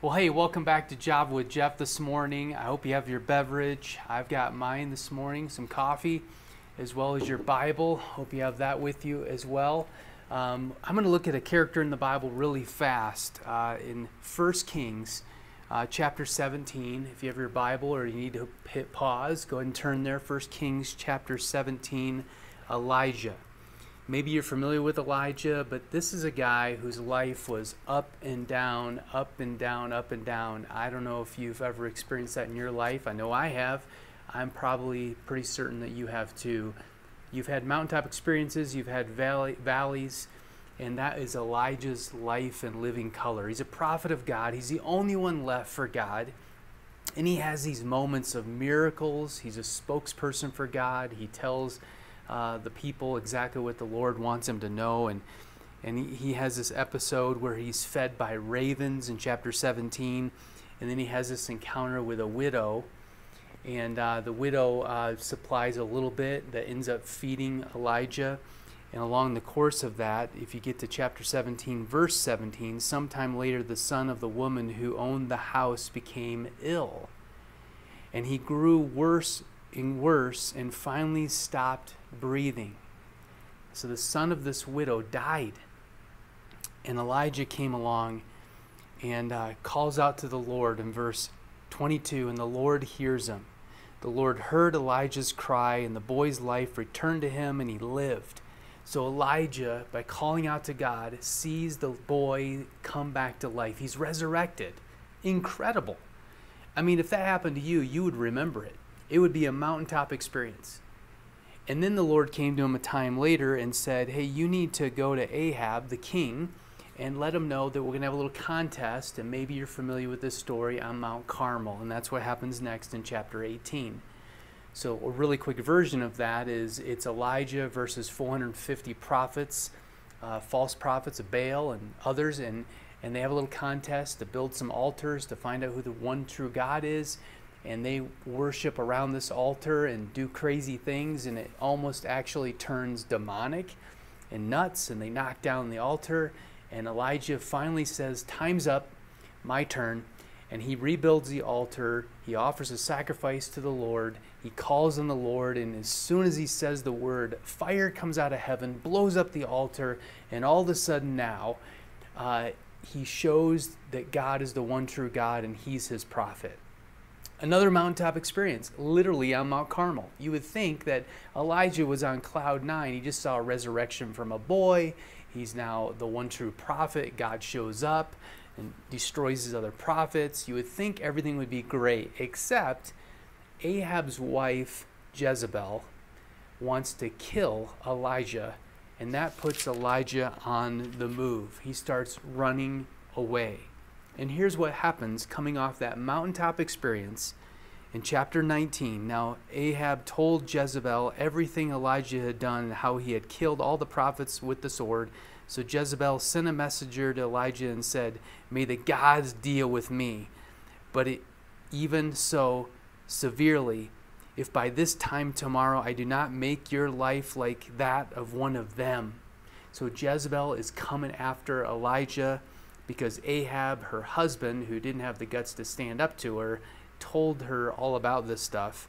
Well, hey, welcome back to Java with Jeff this morning. I hope you have your beverage. I've got mine this morning, some coffee, as well as your Bible. Hope you have that with you as well. Um, I'm going to look at a character in the Bible really fast uh, in 1 Kings uh, chapter 17. If you have your Bible or you need to hit pause, go ahead and turn there. 1 Kings chapter 17, Elijah. Maybe you're familiar with Elijah, but this is a guy whose life was up and down, up and down, up and down. I don't know if you've ever experienced that in your life. I know I have. I'm probably pretty certain that you have too. You've had mountaintop experiences, you've had valley, valleys, and that is Elijah's life and living color. He's a prophet of God, he's the only one left for God. And he has these moments of miracles. He's a spokesperson for God. He tells uh, the people exactly what the Lord wants him to know. And, and he, he has this episode where he's fed by ravens in chapter 17. And then he has this encounter with a widow. And uh, the widow uh, supplies a little bit that ends up feeding Elijah. And along the course of that, if you get to chapter 17, verse 17, sometime later the son of the woman who owned the house became ill. And he grew worse and worse and finally stopped breathing. So the son of this widow died. And Elijah came along and uh, calls out to the Lord in verse 22, and the Lord hears him. The Lord heard Elijah's cry, and the boy's life returned to him, and he lived. So Elijah, by calling out to God, sees the boy come back to life. He's resurrected. Incredible. I mean, if that happened to you, you would remember it. It would be a mountaintop experience. And then the Lord came to him a time later and said, Hey, you need to go to Ahab, the king, and let him know that we're going to have a little contest. And maybe you're familiar with this story on Mount Carmel. And that's what happens next in chapter 18. So, a really quick version of that is it's Elijah versus 450 prophets, uh, false prophets of Baal and others. And, and they have a little contest to build some altars to find out who the one true God is and they worship around this altar and do crazy things, and it almost actually turns demonic and nuts, and they knock down the altar. And Elijah finally says, Time's up, my turn. And he rebuilds the altar. He offers a sacrifice to the Lord. He calls on the Lord. And as soon as he says the word, fire comes out of heaven, blows up the altar. And all of a sudden now, uh, he shows that God is the one true God and he's his prophet. Another mountaintop experience, literally on Mount Carmel. You would think that Elijah was on cloud nine. He just saw a resurrection from a boy. He's now the one true prophet. God shows up and destroys his other prophets. You would think everything would be great, except Ahab's wife, Jezebel, wants to kill Elijah, and that puts Elijah on the move. He starts running away. And here's what happens coming off that mountaintop experience in chapter 19. Now, Ahab told Jezebel everything Elijah had done how he had killed all the prophets with the sword. So Jezebel sent a messenger to Elijah and said, May the gods deal with me. But it, even so, severely, if by this time tomorrow I do not make your life like that of one of them. So Jezebel is coming after Elijah because Ahab, her husband, who didn't have the guts to stand up to her, told her all about this stuff.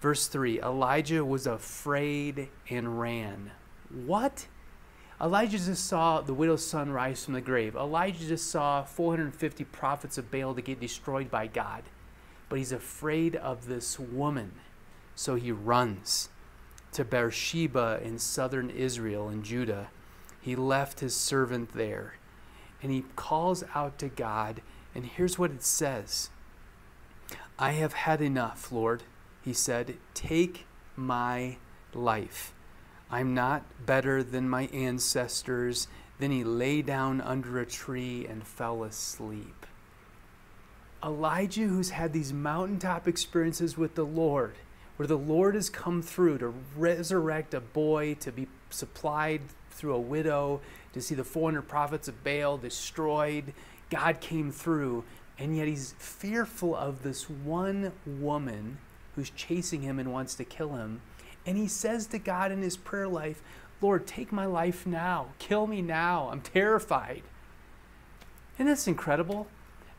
Verse 3 Elijah was afraid and ran. What? Elijah just saw the widow's son rise from the grave. Elijah just saw 450 prophets of Baal to get destroyed by God. But he's afraid of this woman. So he runs to Beersheba in southern Israel and Judah. He left his servant there and he calls out to God. And here's what it says I have had enough, Lord. He said, Take my life. I'm not better than my ancestors. Then he lay down under a tree and fell asleep. Elijah, who's had these mountaintop experiences with the Lord, where the Lord has come through to resurrect a boy, to be supplied through a widow, to see the 400 prophets of Baal destroyed. God came through, and yet he's fearful of this one woman who's chasing him and wants to kill him. And he says to God in his prayer life, Lord, take my life now. Kill me now. I'm terrified. And that's incredible.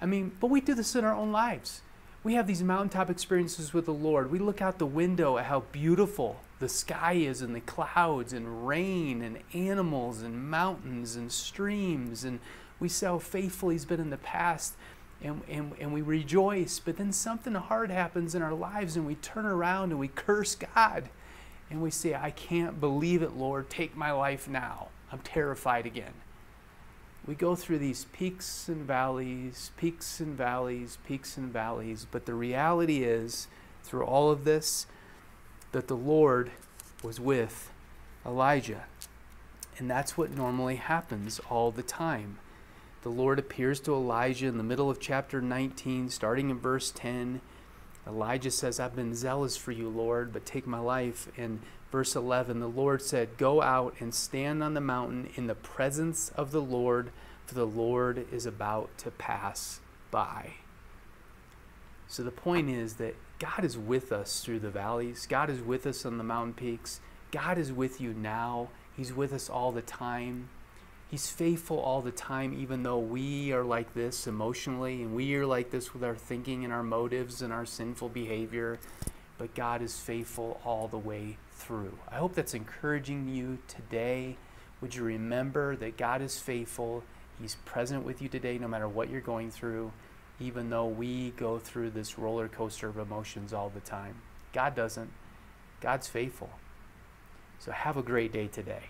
I mean, but we do this in our own lives. We have these mountaintop experiences with the Lord. We look out the window at how beautiful the sky is and the clouds and rain and animals and mountains and streams. And we see how faithful He's been in the past and, and, and we rejoice. But then something hard happens in our lives and we turn around and we curse God and we say, I can't believe it, Lord. Take my life now. I'm terrified again. We go through these peaks and valleys, peaks and valleys, peaks and valleys. But the reality is, through all of this, that the Lord was with Elijah. And that's what normally happens all the time. The Lord appears to Elijah in the middle of chapter 19, starting in verse 10. Elijah says, I've been zealous for you, Lord, but take my life. And verse 11, the Lord said, Go out and stand on the mountain in the presence of the Lord, for the Lord is about to pass by. So the point is that God is with us through the valleys, God is with us on the mountain peaks, God is with you now. He's with us all the time. He's faithful all the time, even though we are like this emotionally and we are like this with our thinking and our motives and our sinful behavior. But God is faithful all the way through. I hope that's encouraging you today. Would you remember that God is faithful? He's present with you today, no matter what you're going through, even though we go through this roller coaster of emotions all the time. God doesn't. God's faithful. So have a great day today.